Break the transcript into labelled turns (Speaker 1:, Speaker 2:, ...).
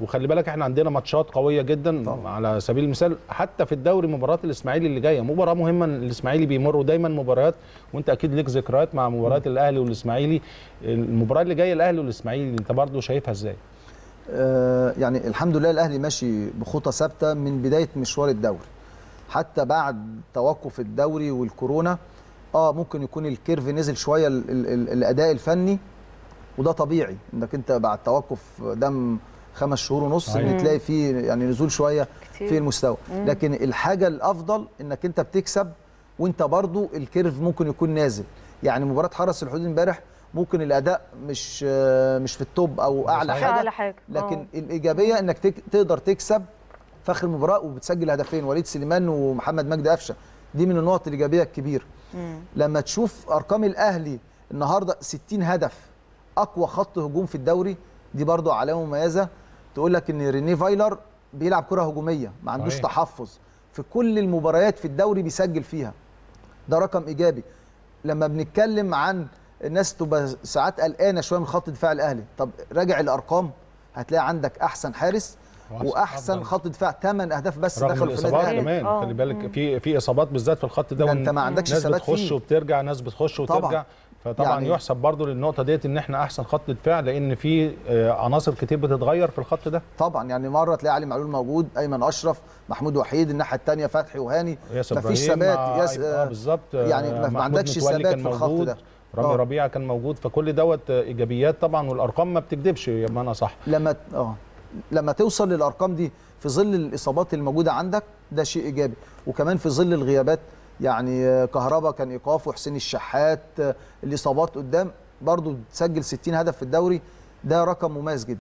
Speaker 1: وخلي بالك إحنا عندنا ماتشات قوية جدا
Speaker 2: طبعا.
Speaker 1: على سبيل المثال حتى في الدوري مباراة الإسماعيلي اللي جاية. مباراة مهمة الإسماعيلي بيمروا دايما مباريات وأنت أكيد ليك ذكريات مع مباريات الأهلي والإسماعيلي. المباراة اللي جاية الأهلي والإسماعيلي أنت برضو شايفها إزاي؟
Speaker 2: آه، يعني الحمد لله الأهلي ماشي بخطى ثابتة من بداية مشوار الدوري. حتى بعد توقف الدوري والكورونا آه ممكن يكون الكيرف نزل شوية ال ال ال الأداء الفني وده طبيعي إنك أنت بعد توقف دام خمس شهور ونص. إن تلاقي فيه يعني نزول شوية
Speaker 3: كتير.
Speaker 2: في المستوى لكن الحاجة الأفضل إنك أنت بتكسب وأنت برضو ال curve ممكن يكون نازل يعني مباراة حرس الحدود امبارح ممكن الأداء مش مش في ال top أو اعلى
Speaker 3: مش
Speaker 2: حاجة
Speaker 3: أعلى حاجة.
Speaker 2: لكن
Speaker 3: آه.
Speaker 2: الإيجابية إنك تك- تقدر تكسب في آخر المباراة وبتسجل هدفين وليد سليمان ومحمد مجدي قفشة دي من النقط الإيجابية الكبيره لما تشوف أرقام الأهلي النهارده 60 هدف أقوى خط هجوم في الدوري دي برضو علامة مميزة تقول لك إن ريني فايلر بيلعب كرة هجومية ما عندوش
Speaker 1: صحيح.
Speaker 2: تحفظ في كل المباريات في الدوري بيسجل فيها ده رقم إيجابي لما بنتكلم عن الناس تبقى ساعات قلقانة شوية من خط دفاع الأهلي طب راجع الأرقام هتلاقي عندك أحسن حارس
Speaker 1: وأحسن وأحسن.
Speaker 2: خط دفاع 8 أهداف بس دخلوا في النادي
Speaker 1: الإصابات
Speaker 2: الاهلي
Speaker 1: كمان
Speaker 3: آه.
Speaker 1: خلي بالك في في إصابات بالذات في الخط ده
Speaker 2: أنت ما عندكش
Speaker 1: ناس بتخش
Speaker 2: فيه.
Speaker 1: وبترجع ناس بتخش
Speaker 2: طبعاً.
Speaker 1: فطبعا
Speaker 2: يعني-
Speaker 1: يحسب برضو للنقطة ديت إن إحنا أحسن خط دفاع لأن في آه، عناصر كتير بتتغير في الخط ده
Speaker 2: طبعا يعني مرة تلاقي علي معلول موجود أيمن أشرف محمود وحيد الناحية الثانية فتحي وهاني مفيش ثبات
Speaker 1: مع-
Speaker 2: ياس...
Speaker 1: آه بالظبط آه،
Speaker 2: يعني ما- عندكش ثبات في الخط ده.
Speaker 1: رامي
Speaker 2: آه.
Speaker 1: ربيعة كان موجود فكل دوت آه، إيجابيات طبعا والأرقام ما بتكذبش بمعنى صح
Speaker 2: لما آه لما توصل للأرقام دي في ظل الإصابات الموجودة عندك ده شيء إيجابي وكمان في ظل الغيابات يعني كهربا كان ايقاف وحسين الشحات آه، الإصابات قدام برضو تسجل 60 هدف في الدوري. ده رقم مميز جدا.